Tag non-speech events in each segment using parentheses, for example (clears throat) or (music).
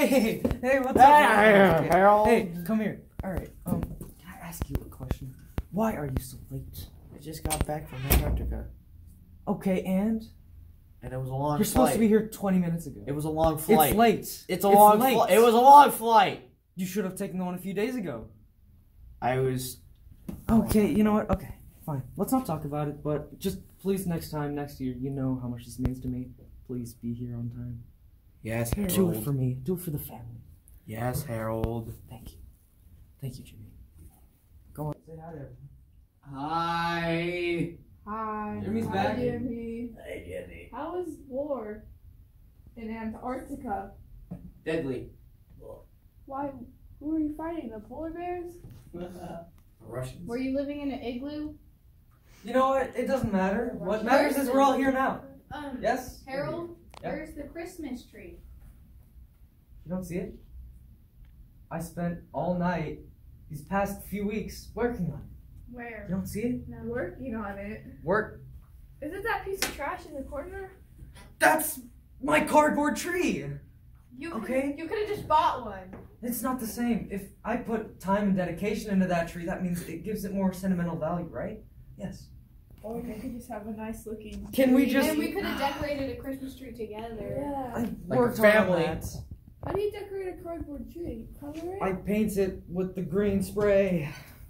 Hey, hey, hey, what's Hey, up? hey, Harold. Hey, come here. All right. Um, can I ask you a question? Why are you so late? I just got back from Antarctica, Okay, and and it was a long you're flight. supposed to be here 20 minutes ago. It was a long flight. It's late. It's a long late. flight. It was a long flight. You should have taken the one a few days ago. I was. Okay, you know what? Okay, fine. Let's not talk about it, but just please next time, next year, you know how much this means to me. Please be here on time. Yes, Harold. Do it for me. Do it for the family. Yes, Harold. Thank you. Thank you, Jimmy. Go on. Say hi there. Hi. Hi. Jimmy's Hi, back. Jimmy. Hey, Jenny. How was war in Antarctica? Deadly. Why? Who were you fighting? The polar bears? (laughs) Russians. Were you living in an igloo? You know what? It doesn't matter. What matters is we're all here now. Um, Yes? Harold, Yeah. where's the Christmas tree? You don't see it? I spent all night these past few weeks working on it. Where? You don't see it? No, working on it. Work. Is it that piece of trash in the corner? That's my cardboard tree. You Okay. You could have just bought one. It's not the same. If I put time and dedication into that tree, that means it gives it more sentimental value, right? Yes. Oh, or you could just have a nice looking. Can we just- And we could have decorated a Christmas tree together. Yeah. I Like a worked family. on that. How do you decorate a cardboard tree? Color it. I paint it with the green spray.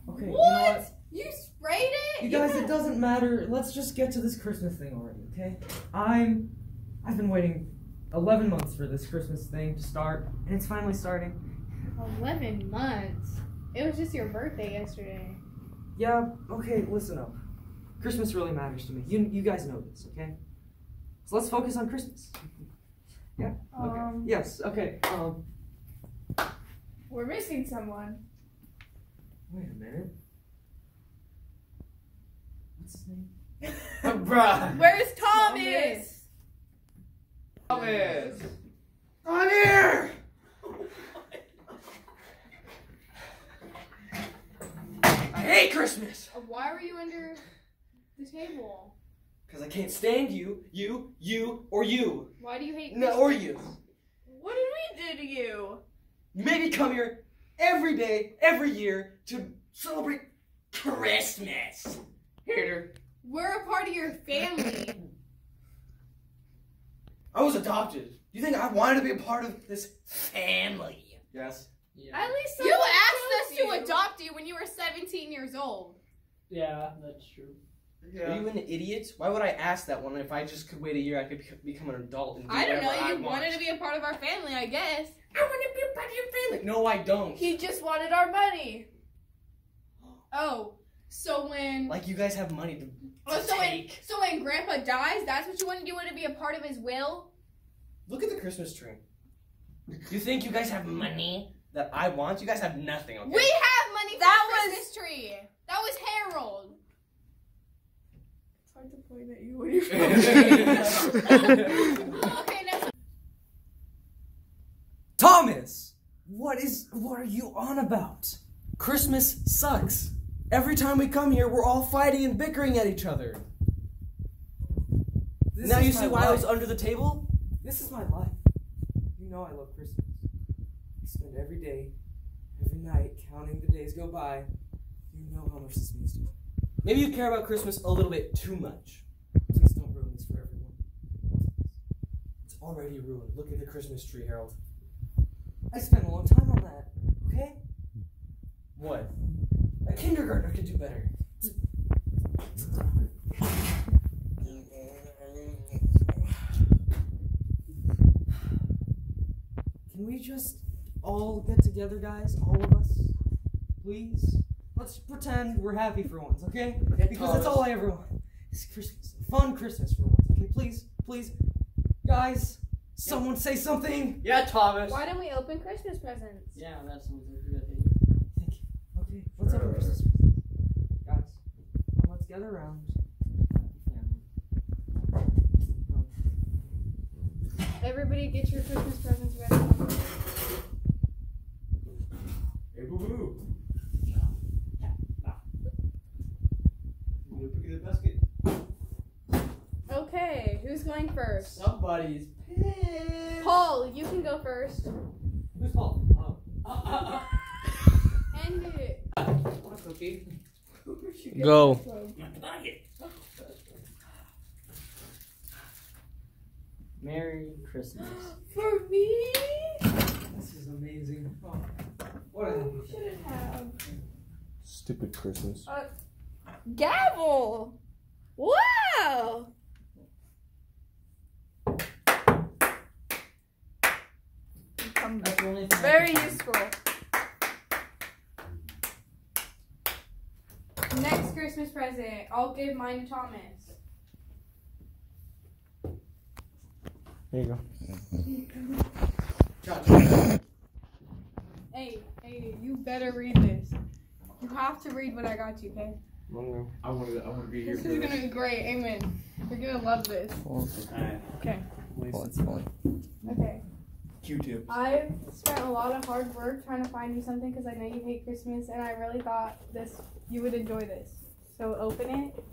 Okay. You know What? what? You sprayed it? You guys, it doesn't matter. Let's just get to this Christmas thing already, okay? I'm. I've been waiting 11 months for this Christmas thing to start, and it's finally starting. Eleven months. It was just your birthday yesterday. Yeah, okay, listen up. Christmas really matters to me. You, you guys know this, okay? So let's focus on Christmas. Yeah? Okay. Um, Yes, okay. Um, We're missing someone. wait a minute. What's his name? (laughs) Bruh. Where's Thomas? Thomas. On here. I hate Christmas. Why were you under the table? Cause I can't stand you, you, you, or you. Why do you hate me? No, or you. What did we do to you? You made me come here every day, every year to celebrate Christmas. Hater. We're a part of your family. (clears throat) I was adopted. You think I wanted to be a part of this family? Yes. Yeah. At least you asked us chose to adopt you when you were 17 years old. Yeah, that's true. Are you an idiot? Why would I ask that one if I just could wait a year? I could bec- become an adult and do I don't know. whatever I You want. wanted to be a part of our family, I guess. I want to be a part of your family. No, I don't. He just wanted our money. Oh, so when Like you guys have money to, to oh, so when take. so when Grandpa dies, that's what you want to do. Want to be a part of his will? Look at the Christmas tree. You think you guys have money that I want? You guys have nothing. Okay. We have money for That the was- Christmas tree. That was Harold. It's hard to point at you when you're (laughs) Okay, next. Thomas! What is. What are you on about? Christmas sucks. Every time we come here, we're all fighting and bickering at each other. This now you see why I was under the table? This is my life. You know I love Christmas. I spend every day, every night, counting the days go by. You know how much this means to me. Maybe you care about Christmas a little bit too much. Please don't ruin this for everyone. It's already ruined. Look at the Christmas tree, Harold. I spent a long time on that, okay? What? A kindergartner could do better. Can we just all get together, guys? All of us? Please? Let's pretend we're happy for once, okay? Because that's all I ever want. It's Christmas. Fun Christmas for once, okay? Please, please. Guys, someone say something! Yeah, Thomas. Why don't we open Christmas presents? Yeah, that sounds like a good idea. Thank you. Okay, let's have a Christmas. Guys, let's gather around. Everybody, get your Christmas presents ready. Hey, boo boo. Pick the basket. Okay, who's going first? Somebody's pissed. Paul, you can go first. Oh. (laughs) End it. Want a cookie? Go. Buy it. Merry Christmas. (gasps) For me? This is amazing. Oh, what a oh, You shouldn't have. Stupid Christmas. Uh, gavel! Wow! Um, Become That's the only thing very useful. Next Christmas present. I'll give mine to Thomas. There you go. Hey, hey, you better read this. You have to read what I got you, okay? I want to. I want to be here. This is gonna be great. Amen. You're gonna love this. Alright. Okay. Okay. Q-tip. I've spent a lot of hard work trying to find you something because I know you hate Christmas, and I really thought this you would enjoy this. So open it.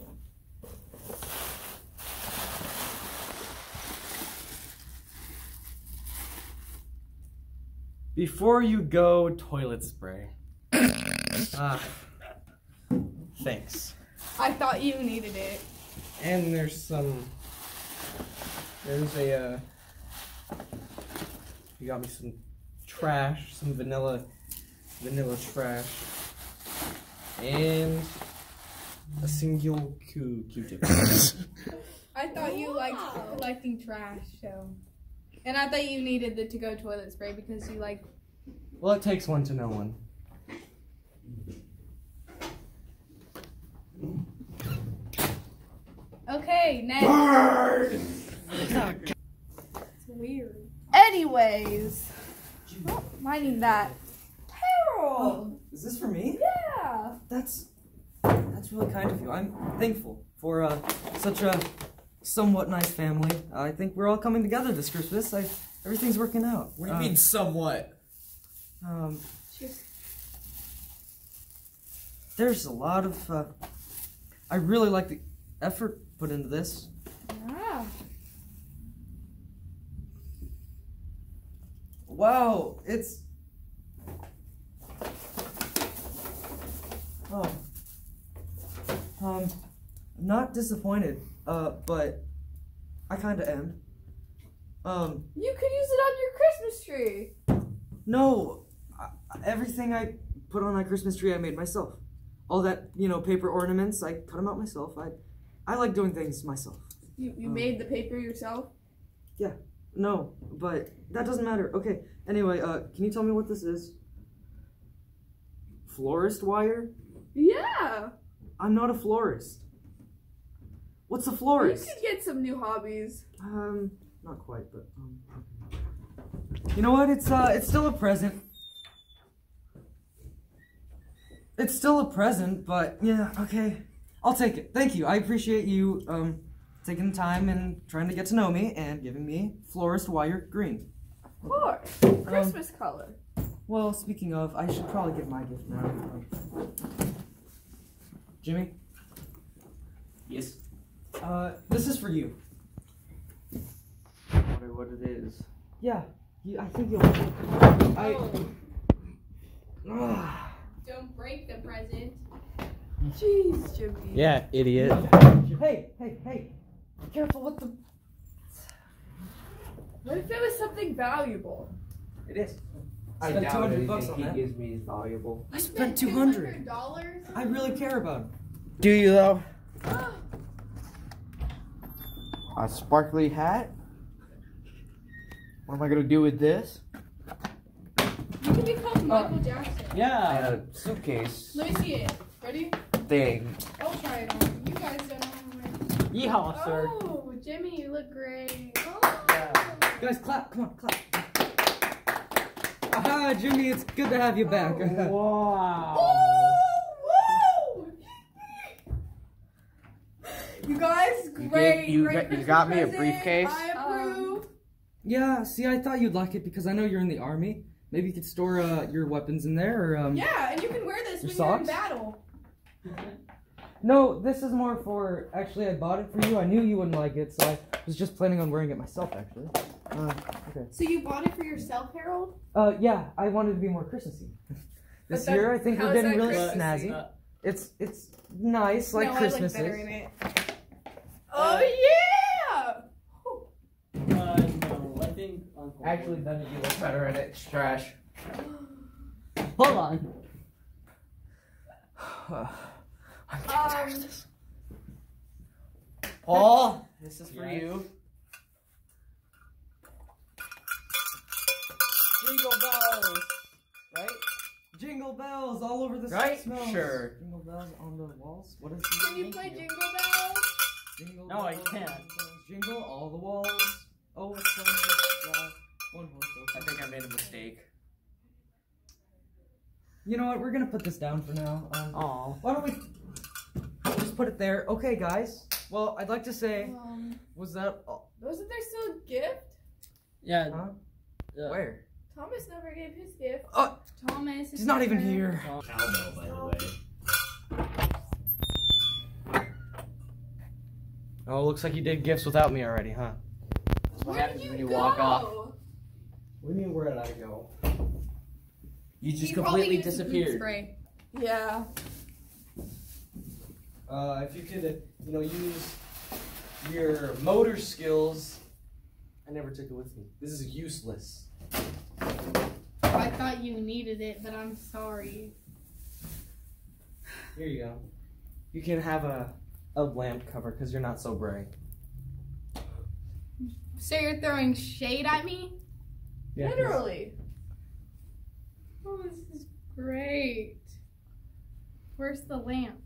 Before you go, toilet spray. (coughs) ah, thanks. I thought you needed it. And there's some. There's a. Uh, you got me some trash, some vanilla, vanilla trash, and a single Q Q-tip. (laughs) I thought you liked collecting trash, so. And I thought you needed the to-go toilet spray because you like. well, it takes one to know one. Okay, next. Burn! It's weird. Anyways, oh, minding that. Carol! Oh, is this for me? Yeah! That's that's really kind of you. I'm thankful for uh, such a somewhat nice family. I think we're all coming together this Christmas. I, everything's working out. What do you Uh, mean somewhat? Um, Just- there's a lot of. Uh, I really like the effort put into this. Yeah. Wow, it's. Oh. Um, I'm not disappointed, uh, but I kind of am. Um, You could use it on your Christmas tree. no, I, everything I put on my Christmas tree I made myself. All that, you know, paper ornaments, I cut them out myself. I, I like doing things myself. You, you Um, made the paper yourself? Yeah. No, but that doesn't matter. Okay, anyway, uh, can you tell me what this is? Florist wire? Yeah! I'm not a florist. What's a florist? You could get some new hobbies. Um, not quite, but um. You know what? It's uh, it's still a present. It's still a present, but yeah, okay. I'll take it. Thank you. I appreciate you um taking the time and trying to get to know me and giving me florist wire green. Of course. Christmas color. Well, speaking of, I should probably give my gift now. Jimmy, Yes. uh, this is for you. I wonder what it is. Yeah, you, I think you'll. I. Ah. Don't break the present. Jeez, Jimmy. Yeah, idiot. Hey, hey, hey! Be careful with the. What if it was something valuable? It is. I Spent doubt 200 bucks on he that. gives me is valuable. I spent 200. dollars. I really care about him. Do you though? (gasps) A sparkly hat? What am I gonna do with this? You can become uh, Michael Jackson. Yeah. a suitcase Let me see it. Ready? thing. I'll try it on. You guys don't know how. Yeehaw, sir. Oh, Jimmy, you look great. Guys, clap! Come on, clap! Ah, Jimmy, it's good to have you back. Wow. Woo! (laughs) You guys, You great. gave- you great got- you got me a briefcase? I approve. yeah, see, I thought you'd like it because I know you're in the army. Maybe you could store uh, your weapons in there, or um. yeah, and you can wear this Your when you're in battle. (laughs) No, this is more for. Actually, I bought it for you. I knew you wouldn't like it, so I was just planning on wearing it myself. Actually, Uh, okay. So you bought it for yourself, Harold? Uh, yeah, I wanted to be more Christmassy. this year, I think we're getting that really Christmassy? snazzy. Uh, It's it's nice, like no, Christmas I like better in it. Oh yeah! Uh, no, I think Uncle. Actually, none of you look better at it. It's trash. (gasps) hold on. (sighs) (sighs) (sighs) I'm Um, Paul, (laughs) this is for Yes. you. Jingle bells, right? Jingle bells all over the Right? smells. Sure. Jingle bells on the walls. What is Can you play Jingle Bells? Jingle No, I can't. jingle bells, Jingle all the walls. Oh, it's fun to drive one horse I think I made a mistake. You know what? We're gonna put this down for now. Um, Aw. why don't we we'll just put it there? Okay, guys. Well, I'd like to say, Um, was that all? wasn't there still a gift? Yeah. Huh? yeah. Where? Thomas never gave his gift. Oh! Thomas. He's not even here. Cowbell, by the way. Oh, looks like you did gifts without me already, huh? That's what Where happens did when you you walk off. What do you mean, where did I go? You just You probably completely used some heat disappeared. Spray. Yeah. Uh, if you could, you know, use your motor skills. I never took it with me. This is useless. I thought you needed it, but I'm sorry. Here you go. You can have a, a lamp cover because you're not so bright. So you're throwing shade at me? Yeah, Literally. Oh, this is great. Where's the lamp?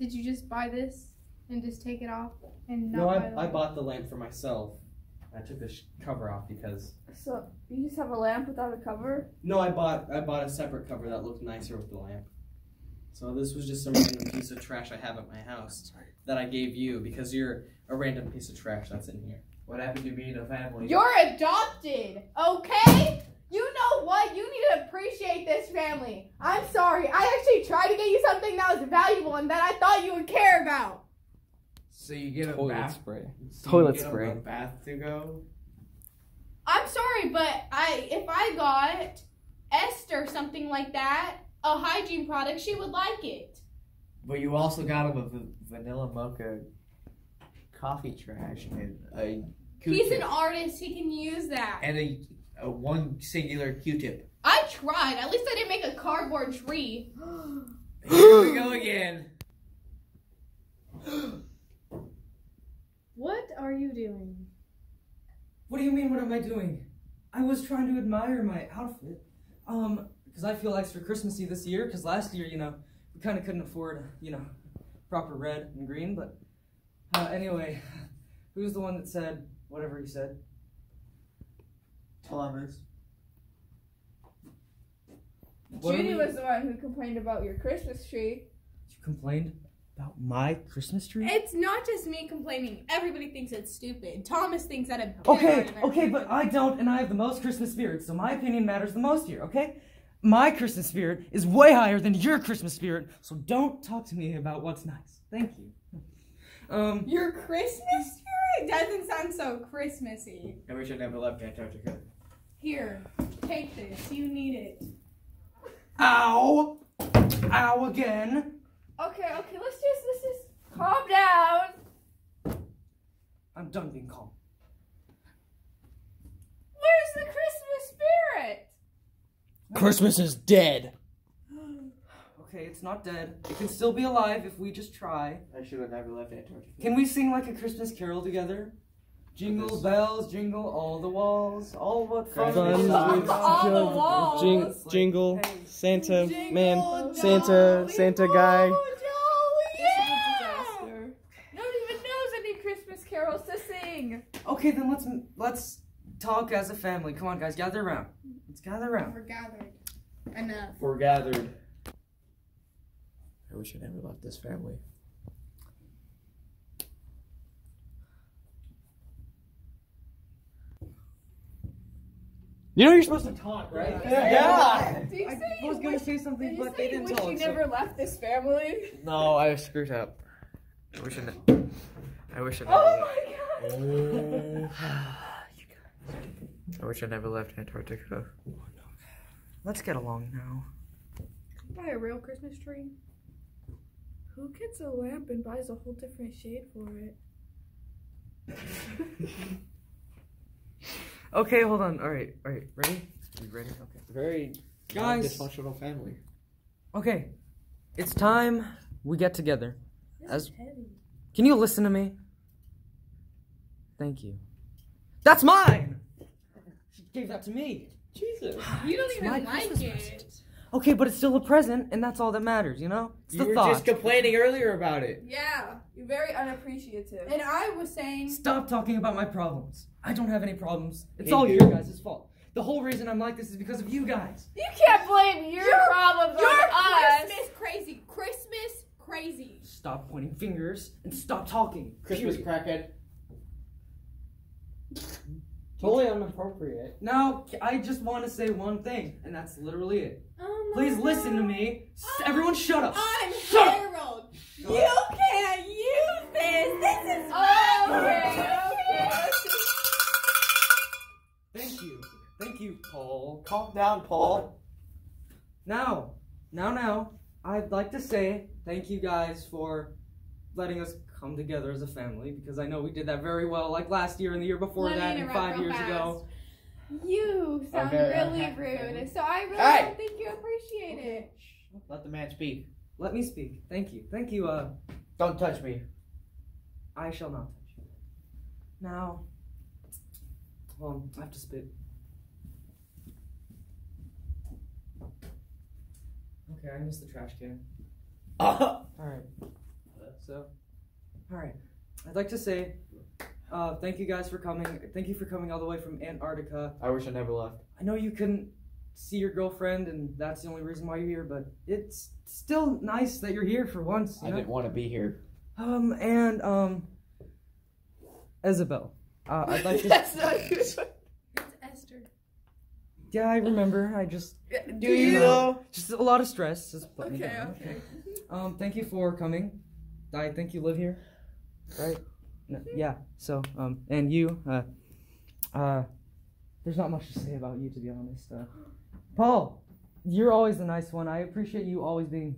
Did you just buy this and just take it off and not No, buy I, the I bought the lamp for myself. I took the sh- cover off because So you just have a lamp without a cover? no, I bought I bought a separate cover that looked nicer with the lamp. So this was just some random piece of trash I have at my house that I gave you because you're a random piece of trash that's in here. What happened to being a family? You're adopted, okay? You know what? You need to appreciate this family. I'm sorry. I actually tried to get you something that was valuable and that I thought you would care about. so you get a Toilet bath. spray. so Toilet you get spray. A bath to go. I'm sorry, but I if I got Esther something like that, a hygiene product, she would like it. But you also got him a v- vanilla mocha coffee trash and a He's an artist. He can use that. and a, a one singular Q-tip. I tried. At least I didn't make a cardboard tree. (gasps) Here we go again. What are you doing? What do you mean? What am I doing? I was trying to admire my outfit. Um, because I feel extra Christmassy this year. Because last year, you know, we kind of couldn't afford, you know, proper red and green. But uh, anyway, who's the one that said whatever he said? Thomas. What Judy we- was the one who complained about your Christmas tree. You complained about my Christmas tree. It's not just me complaining. Everybody thinks it's stupid. Thomas thinks that a Okay, okay, but I don't, and I have the most Christmas spirit, so my opinion matters the most here, okay? My Christmas spirit is way higher than your Christmas spirit, so don't talk to me about what's nice. Thank you. Um, Your Christmas spirit doesn't sound so Christmassy. I wish I never left Antarctica. Here, take this. You need it. Ow! Ow again! Okay, okay, let's just let's just calm down. I'm done being calm. Where's the Christmas spirit? Christmas is dead! (gasps) Okay, it's not dead. It can still be alive if we just try. I should have never left Antarctica. Can we sing like a Christmas carol together? Jingle bells, jingle all the walls, all what fun Fun it is with with all the walls. Jing- jingle, Santa Jingle man, jolly Santa, Santa guy. jolly, Oh, This is a disaster. No one even knows any Christmas carols to sing. Okay, then let's let's talk as a family. Come on, guys, gather around. Let's gather around. We're gathered. Enough. We're gathered. I wish I never left this family. You know you're supposed to talk, right? Yeah. Do you I was gonna say something, you but say they didn't wish talk. you so- never left this family? No, I screwed up. I wish I. Ne- I wish I oh never. Oh my god. left. I wish I never left Antarctica. Let's get along now. Buy a real Christmas tree. Who gets a lamp and buys a whole different shade for it? (laughs) Okay, hold on. All right, all right. Ready? You ready? Okay. Very uh, Guys. dysfunctional family. Okay. It's time we get together. This As- is heavy. Can you listen to me? Thank you. That's mine. She gave that to me. Jesus. (sighs) You don't even like Christmas it. Present. Okay, but it's still a present, and that's all that matters, you know? It's You the were thought. just complaining earlier about it. Yeah, you're very unappreciative. And I was saying, Stop talking about my problems. I don't have any problems. It's Hey, all dude. your guys' fault. The whole reason I'm like this is because of you guys. you can't blame your, Your- problems your on us. Christmas crazy. Christmas crazy. Stop pointing fingers and stop talking. Christmas Period. crackhead. Totally inappropriate. Now, I just want to say one thing, and that's literally it. Oh Please listen to me. S- Everyone shut up. I'm Shut up. Harold. You can't use this. This is oh, okay. Okay. Thank you. Thank you, Paul. Calm down, Paul. Now, now, now, I'd like to say thank you guys for letting us come together as a family because I know we did that very well, like last year and the year before Let that and five years fast. ago. You sound very really unhappy rude, so I really Hey! don't think you appreciate it. Let the man speak. Let me speak. Thank you. Thank you. Uh, Don't touch me. I shall not touch you. Now, well, I have to spit. Okay, I missed the trash can. I (laughs) All right. So, all right. I'd like to say, uh, thank you guys for coming. Thank you for coming all the way from Antarctica. I wish I never left. I know you couldn't see your girlfriend, and that's the only reason why you're here. But it's still nice that you're here for once. I know? didn't want to be here. Um, and um, Isabel. Uh, I'd like (laughs) to. That's not good. It's Esther. yeah, I remember. I just Do you you? though? just a lot of stress. Just put me Okay, down, okay. Um, thank you for coming. I think you live here, right? No, yeah. So, um, and you, uh, uh, there's not much to say about you, to be honest. Uh, Paul, you're always the nice one. I appreciate you always being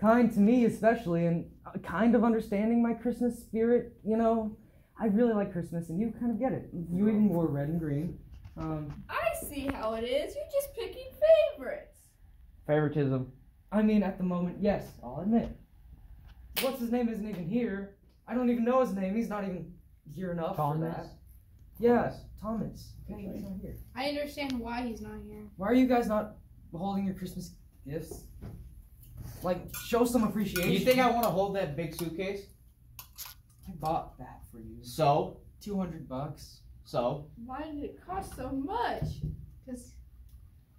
kind to me, especially, and uh, kind of understanding my Christmas spirit. You know, I really like Christmas, and you kind of get it. You even wore red and green. Um, I see how it is. You're just picking favorites. Favoritism. I mean, at the moment, yes, I'll admit. What's his name isn't even here. I don't even know his name. He's not even here enough for Thomas? that. Yeah, Thomas. Okay, he's not here. I understand why he's not here. Why are you guys not holding your Christmas gifts? Like, show some appreciation. You think I want to hold that big suitcase? I bought that for you? So, Two hundred bucks. so Why did it cost so much? Cause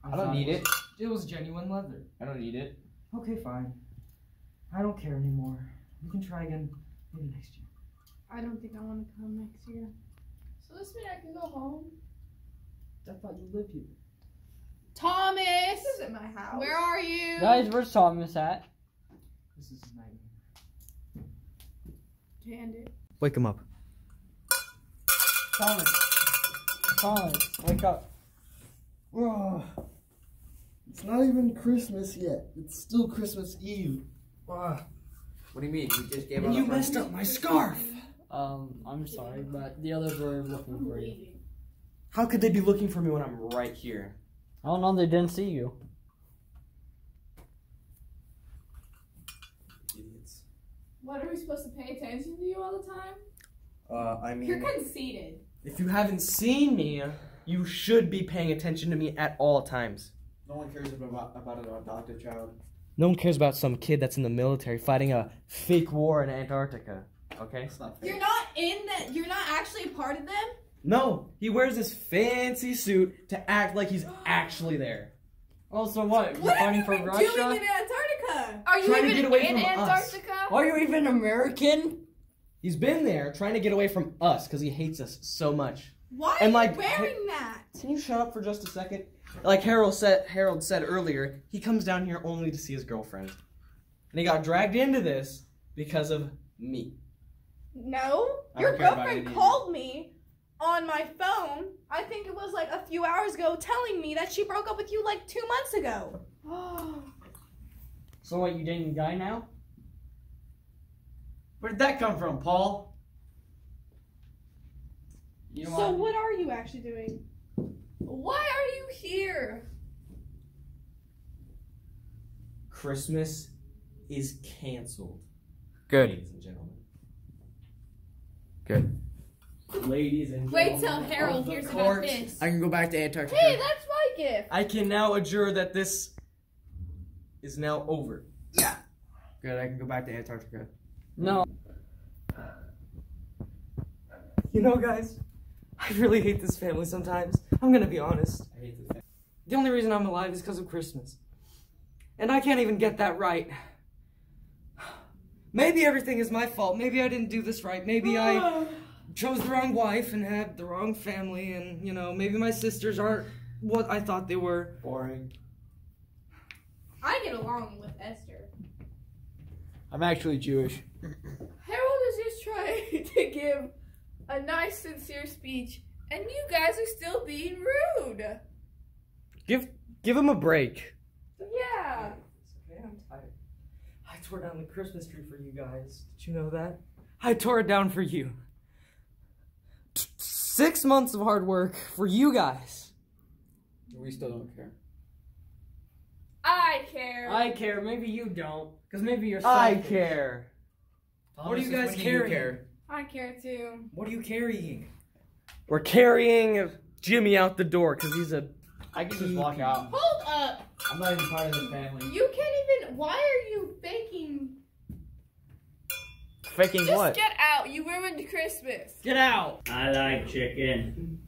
I don't need it. It was genuine leather. I don't need it. Okay, fine. I don't care anymore. You can try again maybe next year. I don't think I want to come next year. So this means I can go home. I thought you lived here. Thomas, This isn't my house. where are you? Guys, where's Thomas at? This is his nightmare. Canned it. Wake him up. Thomas. Thomas, wake up. Oh, it's not even Christmas yet. It's still Christmas Eve. Ah, What do you mean? You just gave And up you on messed up my scarf. Um, I'm sorry, but the others were looking for you. How could they be looking for me when I'm right here? I don't know, they didn't see you. Idiots. What are we supposed to pay attention to you all the time? Uh, I mean, You're conceited. if you haven't seen me, you should be paying attention to me at all times. No one cares about about an adopted child. No one cares about some kid that's in the military fighting a fake war in Antarctica. Okay? It's not. You're not in that. You're not actually a part of them. No, he wears this fancy suit to act like he's (gasps) actually there. Also, what? You're What have fighting you for been Russia? doing in Antarctica? Are you Trying to even get away in from us. Antarctica? Are you even American? He's been there trying to get away from us because he hates us so much. Why And, are like, you wearing that? Can you shut up for just a second? Like Harold said, Harold said earlier, he comes down here only to see his girlfriend, and he got dragged into this because of me. No, I your don't care about girlfriend called me on my phone. I think it was like a few hours ago, telling me that she broke up with you like two months ago. So what? You dating a guy now? Where did that come from, Paul? You so know what are you actually doing? Why are you here? Christmas is canceled. Good. Ladies and gentlemen. Good. Ladies and Wait till gentlemen Harold of the hears about court. this. I can go back to Antarctica. Hey, that's my gift. I can now adjure that this is now over. Yeah. Good, I can go back to Antarctica. No. You know, guys, I really hate this family sometimes. I'm gonna be honest. I hate this. The only reason I'm alive is because of Christmas. And I can't even get that right. (sighs) Maybe everything is my fault. Maybe I didn't do this right. Maybe I (sighs) chose the wrong wife and had the wrong family. And, you know, maybe my sisters aren't what I thought they were. Boring. I get along with Esther. I'm actually Jewish. Harold is just trying (laughs) to give a nice, sincere speech, and you guys are still being rude. Give give him a break. Yeah. Okay, I'm tired. I tore down the Christmas tree for you guys. Did you know that? I tore it down for you. T- Six months of hard work for you guys. We still don't care. I care. I care. Maybe you don't, because maybe you're. I selfish. care. What do you guys carrying? I care too. What are you carrying? We're carrying Jimmy out the door because he's a. I can just walk out. Hold up. I'm not even part of the family. You can't even. Why are you faking? Faking Just what? get out. You ruined Christmas. Get out. I like chicken.